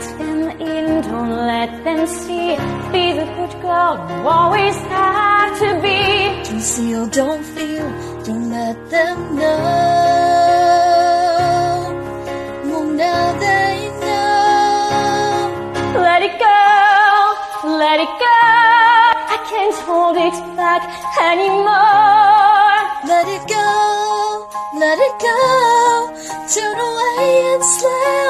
Let them in, don't let them see. Be the good girl you always have to be. Don't see don't feel, don't let them know. Well, now they know. Let it go, let it go. I can't hold it back anymore. Let it go, let it go. Turn away and slam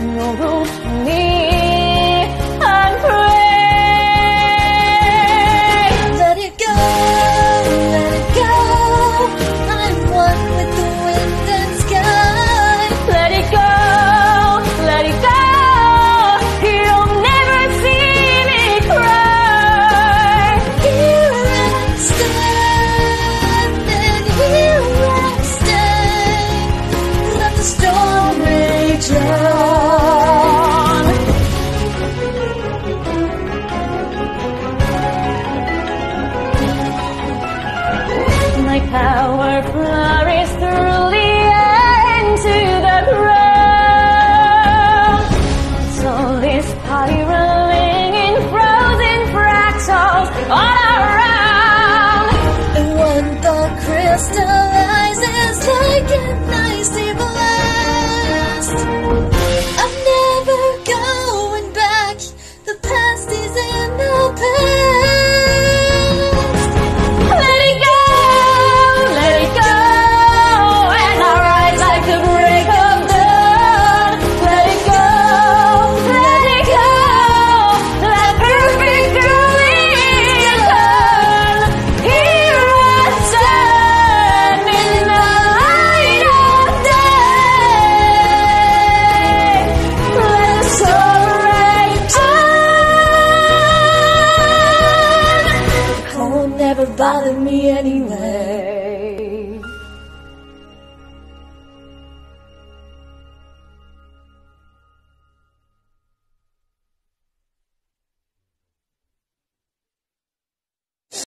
no rules for me. And pray. Let it go, let it go. I'm one with the wind and sky. Let it go, let it go. You'll never see me cry. Here I stand, and here I stay. Let the storm rage on. Power out of me anyway.